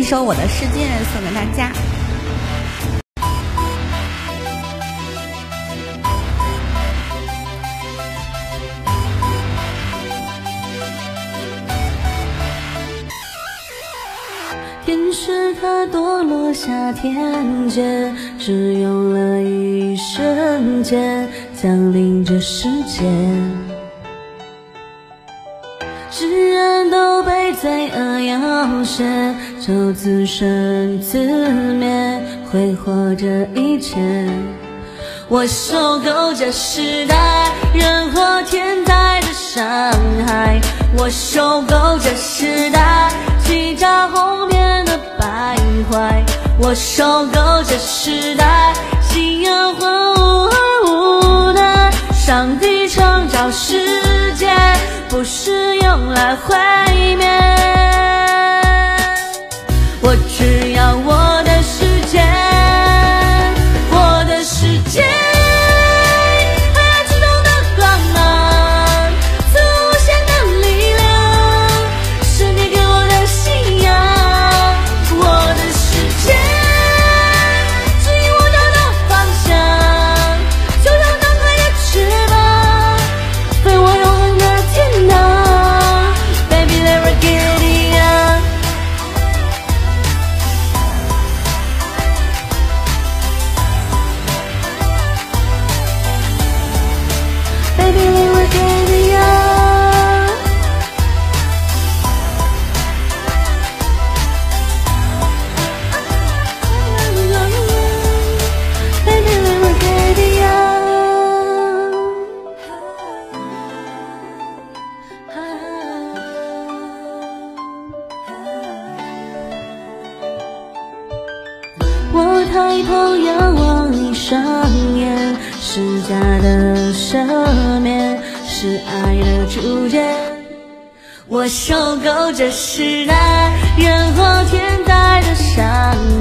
一首《我的世界》送给大家。天使它堕落下天界，只用了一瞬间降临这世界。世人罪恶要挟，就自生自灭，挥霍这一切。我受够这时代人和天灾的伤害，我受够这时代欺诈后面的败坏，我受够这时代信仰荒芜而无奈。上帝，是用来毁灭。我只我抬头仰望你双眼，是假的赦免，是爱的注解。我受够这时代人祸天灾的伤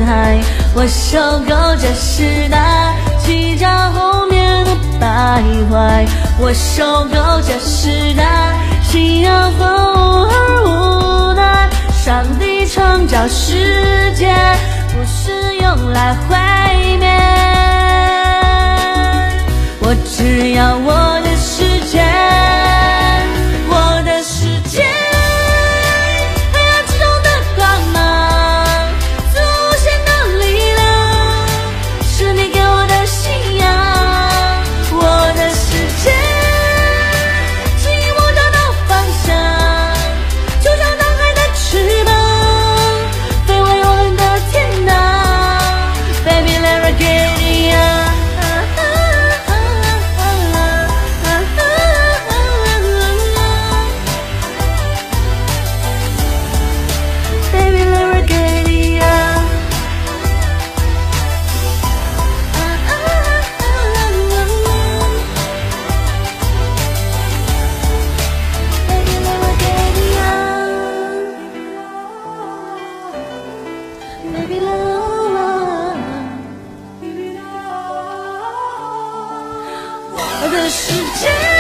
害，我受够这时代欺诈后面的败坏，我受够这时代信仰荒芜而无奈。上帝创造世界，我的世界。